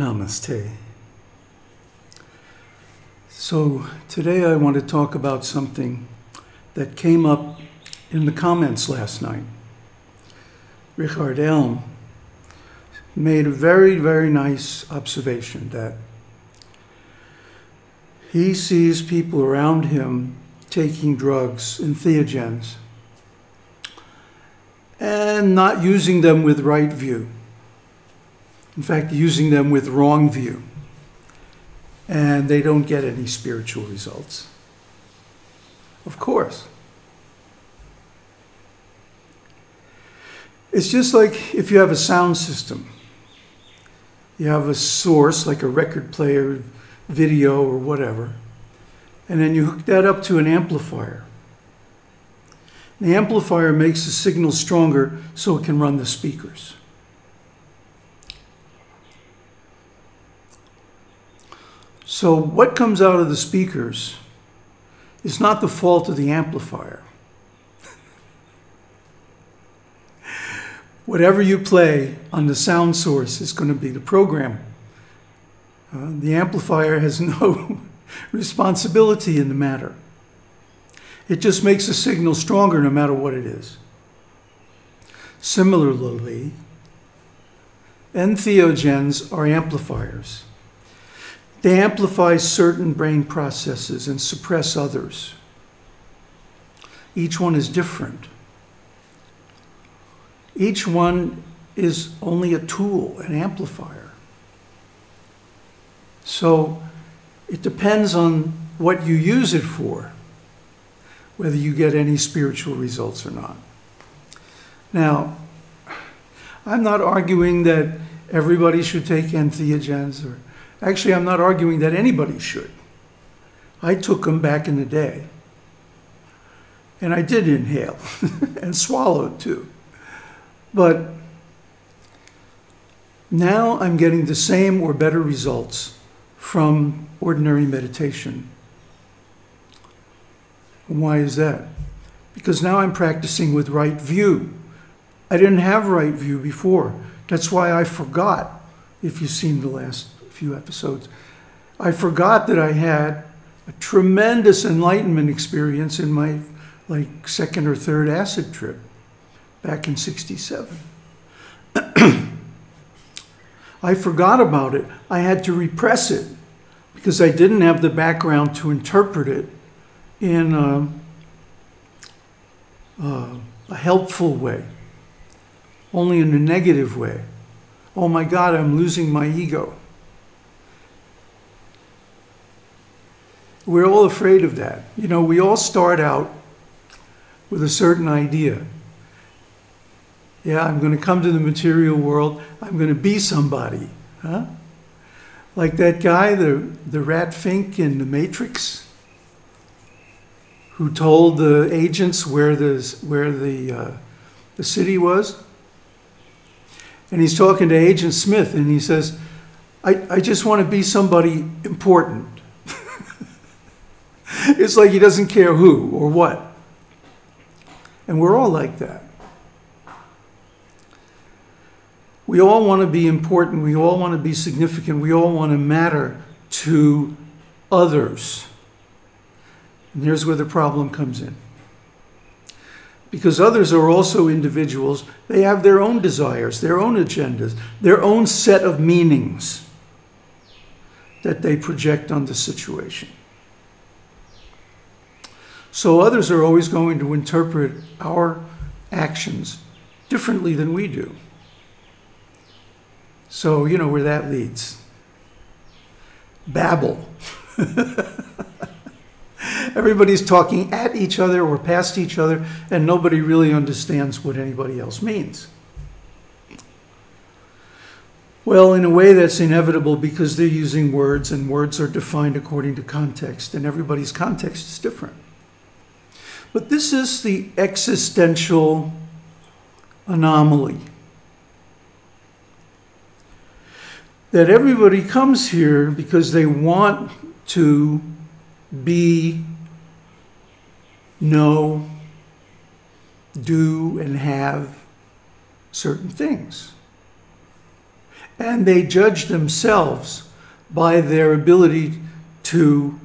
Namaste. So today I want to talk about something that came up in the comments last night. Richard Elm made a very, very nice observation that he sees people around him taking drugs, and entheogens and not using them with right view. In fact, using them with wrong view. And they don't get any spiritual results. Of course. It's just like if you have a sound system. You have a source, like a record player, video, or whatever, and then you hook that up to an amplifier. The amplifier makes the signal stronger so it can run the speakers. So what comes out of the speakers is not the fault of the amplifier. Whatever you play on the sound source is going to be the program. Uh, the amplifier has no responsibility in the matter. It just makes the signal stronger no matter what it is. Similarly, entheogens are amplifiers. They amplify certain brain processes and suppress others. Each one is different. Each one is only a tool, an amplifier. So it depends on what you use it for, whether you get any spiritual results or not. Now, I'm not arguing that everybody should take entheogens or Actually, I'm not arguing that anybody should. I took them back in the day. And I did inhale and swallow too. But now I'm getting the same or better results from ordinary meditation. And why is that? Because now I'm practicing with right view. I didn't have right view before. That's why I forgot, if you've seen the last few episodes, I forgot that I had a tremendous enlightenment experience in my like second or third acid trip back in 67. I forgot about it. I had to repress it because I didn't have the background to interpret it in a, a, a helpful way, only in a negative way. Oh my God, I'm losing my ego. We're all afraid of that. You know, we all start out with a certain idea. Yeah, I'm going to come to the material world. I'm going to be somebody. Huh? Like that guy, the, the rat fink in the Matrix, who told the agents where the, where the, uh, the city was. And he's talking to Agent Smith, and he says, I, I just want to be somebody important. it's like he doesn't care who or what. And we're all like that. We all want to be important. We all want to be significant. We all want to matter to others. And here's where the problem comes in. Because others are also individuals, they have their own desires, their own agendas, their own set of meanings that they project on the situation. So others are always going to interpret our actions differently than we do. So, you know where that leads. Babel. Everybody's talking at each other or past each other, and nobody really understands what anybody else means. Well, in a way, that's inevitable because they're using words, and words are defined according to context, and everybody's context is different. But this is the existential anomaly. That everybody comes here because they want to be, know, do, and have certain things. And they judge themselves by their ability to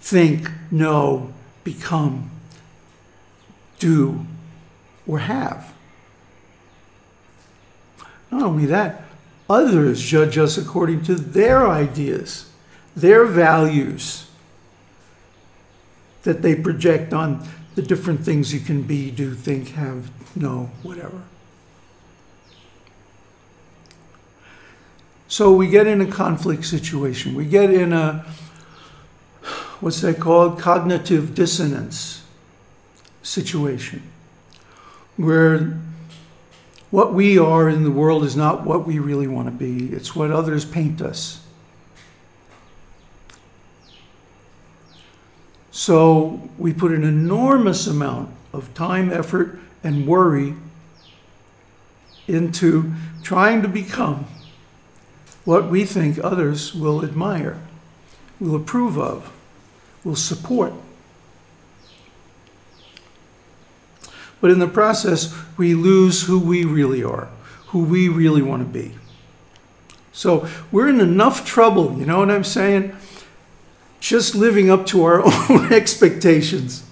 think, know, become, do, or have. Not only that, others judge us according to their ideas, their values that they project on the different things you can be, do, think, have, know, whatever. So we get in a conflict situation. We get in a, what's that called? Cognitive dissonance situation, where what we are in the world is not what we really want to be, it's what others paint us. So we put an enormous amount of time, effort, and worry into trying to become what we think others will admire, will approve of, will support. But in the process, we lose who we really are, who we really want to be. So we're in enough trouble, you know what I'm saying? Just living up to our own expectations.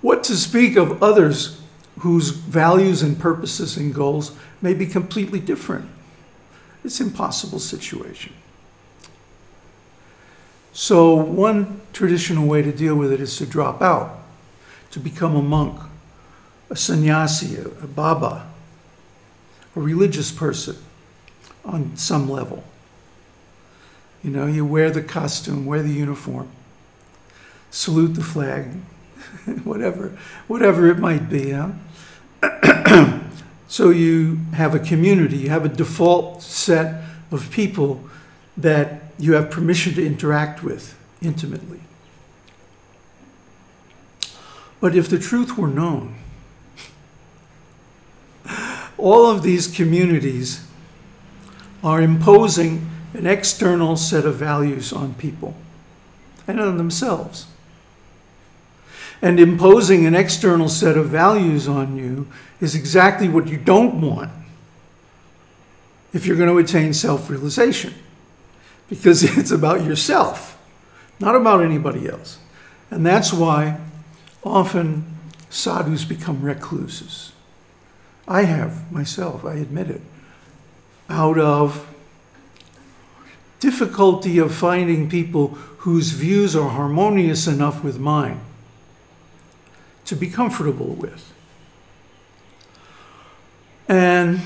What to speak of others whose values and purposes and goals may be completely different. It's an impossible situation. So one traditional way to deal with it is to drop out, to become a monk, a sannyasi, a baba, a religious person on some level. You know, you wear the costume, wear the uniform, salute the flag, whatever, whatever it might be. Huh? so you have a community, you have a default set of people that you have permission to interact with intimately. But if the truth were known, all of these communities are imposing an external set of values on people and on themselves. And imposing an external set of values on you is exactly what you don't want if you're going to attain self realization. Because it's about yourself, not about anybody else. And that's why often sadhus become recluses. I have myself, I admit it, out of difficulty of finding people whose views are harmonious enough with mine to be comfortable with. And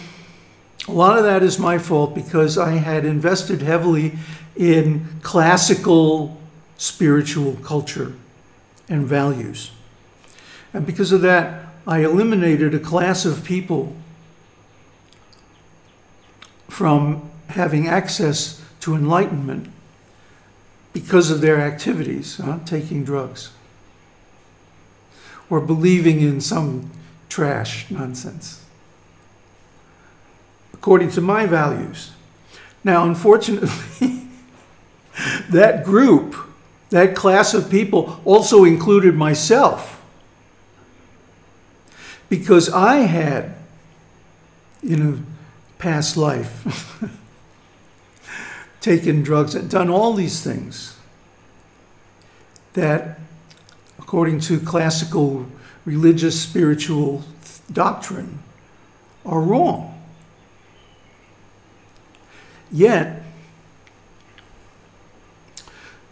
a lot of that is my fault because I had invested heavily in classical spiritual culture and values. And because of that, I eliminated a class of people from having access to enlightenment because of their activities, huh? taking drugs, or believing in some trash nonsense, according to my values. Now, unfortunately, that group, that class of people, also included myself because I had, in a past life, taken drugs and done all these things that, according to classical religious spiritual doctrine, are wrong. Yet,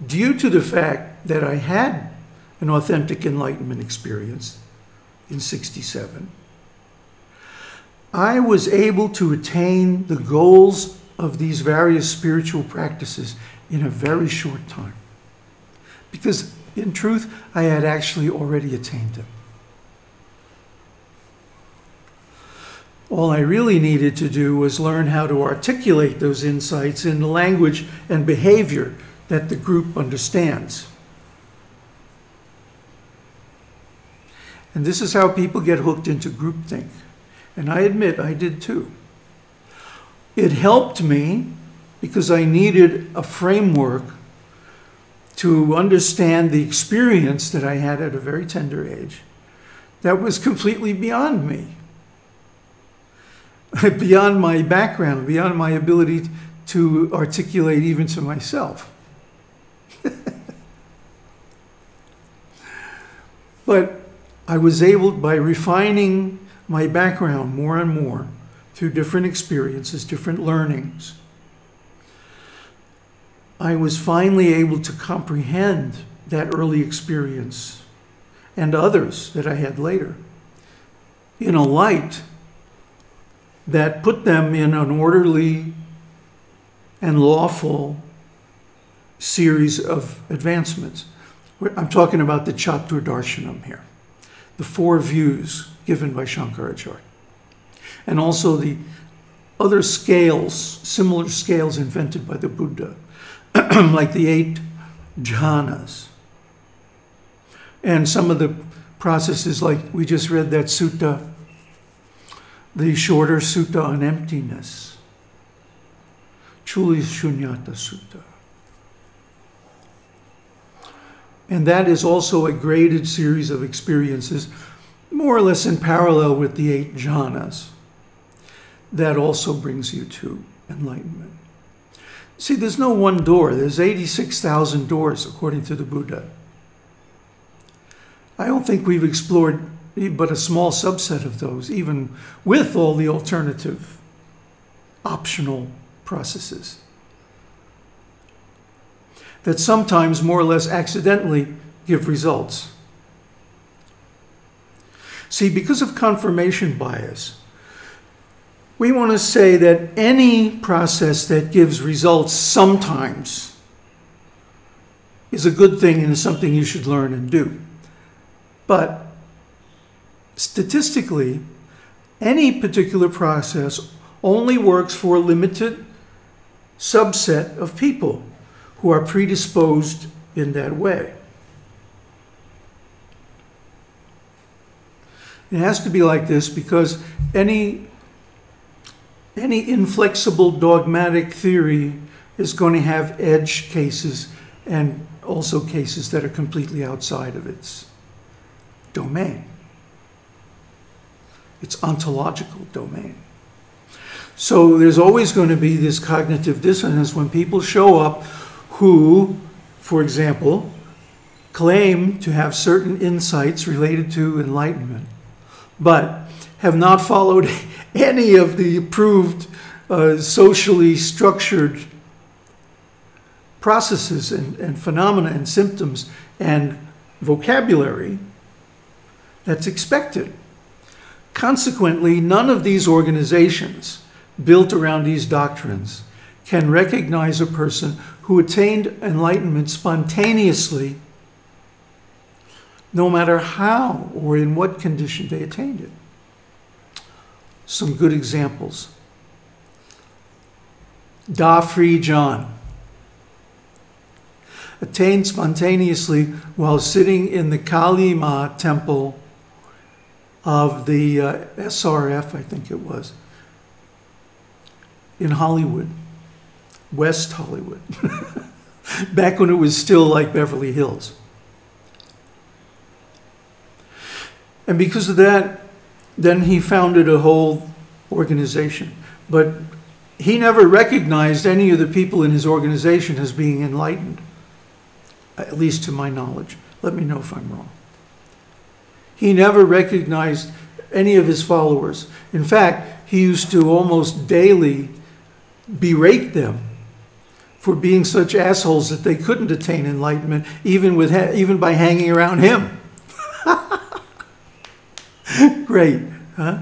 due to the fact that I had an authentic enlightenment experience, in 67, I was able to attain the goals of these various spiritual practices in a very short time. Because in truth, I had actually already attained them. All I really needed to do was learn how to articulate those insights in the language and behavior that the group understands. And this is how people get hooked into groupthink. And I admit I did too. It helped me because I needed a framework to understand the experience that I had at a very tender age that was completely beyond me. beyond my background, beyond my ability to articulate even to myself. but I was able, by refining my background more and more through different experiences, different learnings, I was finally able to comprehend that early experience and others that I had later in a light that put them in an orderly and lawful series of advancements. I'm talking about the Chatur Darshanam here, the four views given by Shankaracharya, and also the other scales, similar scales invented by the Buddha, like the eight jhanas. And some of the processes, like we just read that sutta, the shorter sutta on emptiness, Chula Shunyata Sutta. And that is also a graded series of experiences, more or less in parallel with the eight jhanas. That also brings you to enlightenment. See, there's no one door. There's 86,000 doors, according to the Buddha. I don't think we've explored but a small subset of those, even with all the alternative optional processes. That sometimes more or less accidentally give results. See, because of confirmation bias, we want to say that any process that gives results sometimes is a good thing and is something you should learn and do. But statistically, any particular process only works for a limited subset of people who are predisposed in that way. It has to be like this because any any inflexible dogmatic theory is going to have edge cases and also cases that are completely outside of its domain, its ontological domain. So there's always going to be this cognitive dissonance when people show up who, for example, claim to have certain insights related to enlightenment, but have not followed any of the approved uh, socially structured processes and, and phenomena and symptoms and vocabulary that's expected. Consequently, none of these organizations built around these doctrines can recognize a person who attained enlightenment spontaneously, no matter how or in what condition they attained it. Some good examples. Da Free John attained spontaneously while sitting in the Kalima temple of the uh, SRF, I think it was, in Hollywood, West Hollywood, back when it was still like Beverly Hills. And because of that, then he founded a whole organization. But he never recognized any of the people in his organization as being enlightened, at least to my knowledge. Let me know if I'm wrong. He never recognized any of his followers. In fact, he used to almost daily berate them for being such assholes that they couldn't attain enlightenment, even, with even by hanging around him. Great, huh?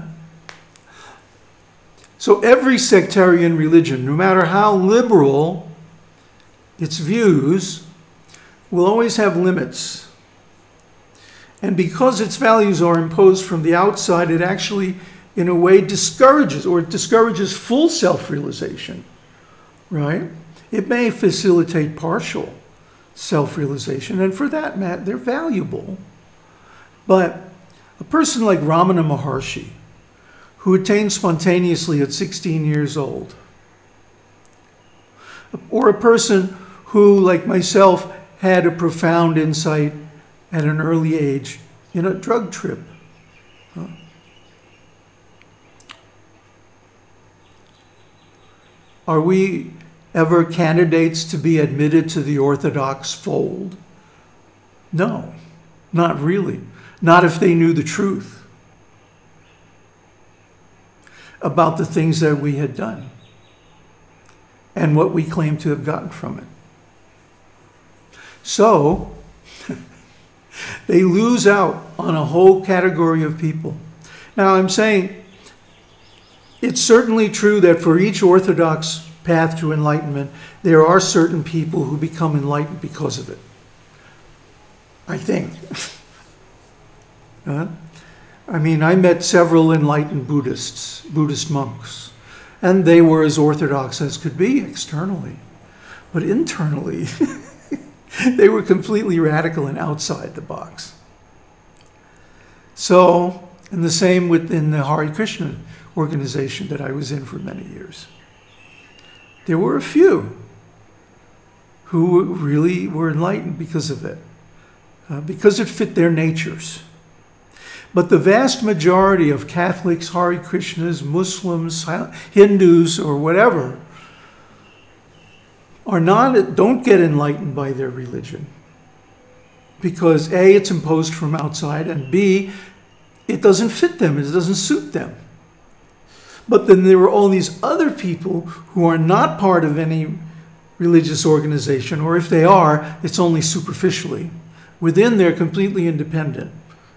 So every sectarian religion, no matter how liberal its views, will always have limits and because its values are imposed from the outside, it actually, in a way, discourages or it discourages full self realization, right? It may facilitate partial self realization, and for that matter, they're valuable. But a person like Ramana Maharshi, who attained spontaneously at 16 years old, or a person who, like myself, had a profound insight at an early age in a drug trip. Are we ever candidates to be admitted to the Orthodox fold? No, not really. Not if they knew the truth about the things that we had done and what we claim to have gotten from it. So, they lose out on a whole category of people. Now, I'm saying it's certainly true that for each Orthodox path to enlightenment, there are certain people who become enlightened because of it. I think. uh, I mean, I met several enlightened Buddhists, Buddhist monks, and they were as orthodox as could be externally. But internally, they were completely radical and outside the box. So, and the same within the Hare Krishna organization that I was in for many years. There were a few who really were enlightened because of it, uh, because it fit their natures. But the vast majority of Catholics, Hare Krishnas, Muslims, Hindus, or whatever, are not, don't get enlightened by their religion. Because A, it's imposed from outside, and B, it doesn't fit them, it doesn't suit them. But then there are all these other people who are not part of any religious organization, or if they are, it's only superficially. Within, they're completely independent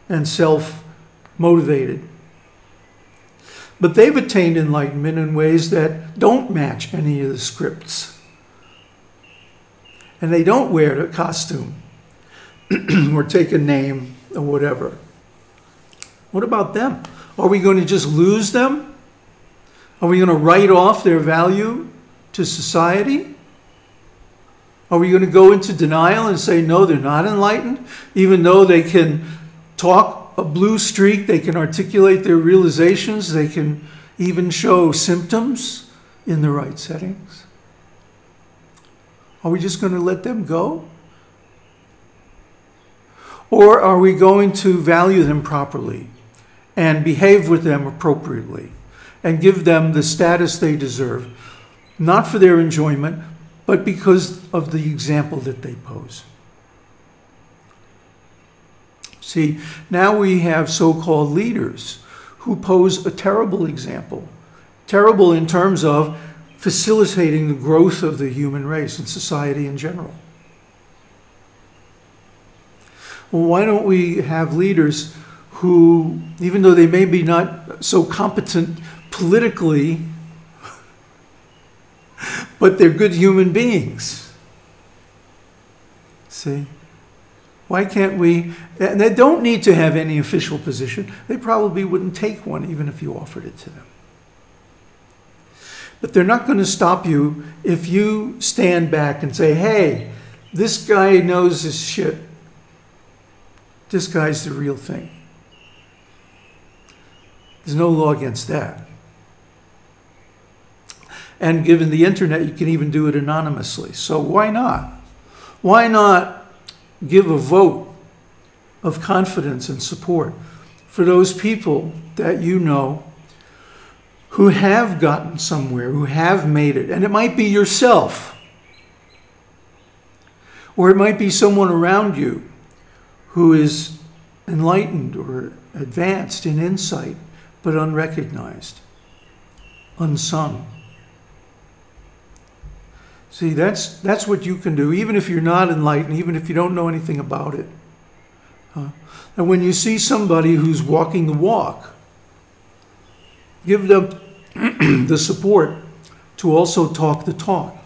and self motivated. But they've attained enlightenment in ways that don't match any of the scripts. And they don't wear a costume or take a name or whatever. What about them? Are we going to just lose them? Are we going to write off their value to society? Are we going to go into denial and say, no, they're not enlightened, even though they can talk a blue streak, they can articulate their realizations, they can even show symptoms in the right settings? Are we just going to let them go? Or are we going to value them properly and behave with them appropriately? And give them the status they deserve, not for their enjoyment, but because of the example that they pose. See, now we have so called leaders who pose a terrible example. Terrible in terms of facilitating the growth of the human race and society in general. Well, why don't we have leaders who, even though they may be not so competent politically, but they're good human beings. See? Why can't we? And they don't need to have any official position. They probably wouldn't take one even if you offered it to them. But they're not going to stop you if you stand back and say, hey, this guy knows his shit. This guy's the real thing. There's no law against that. And given the internet, you can even do it anonymously. So why not? Why not give a vote of confidence and support for those people that you know who have gotten somewhere, who have made it? And it might be yourself, or it might be someone around you who is enlightened or advanced in insight, but unrecognized, unsung. See, that's, that's what you can do, even if you're not enlightened, even if you don't know anything about it. Uh, and when you see somebody who's walking the walk, give them the support to also talk the talk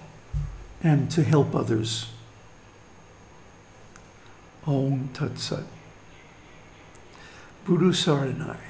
and to help others. Om Tat Sat. Buddhu Saranai.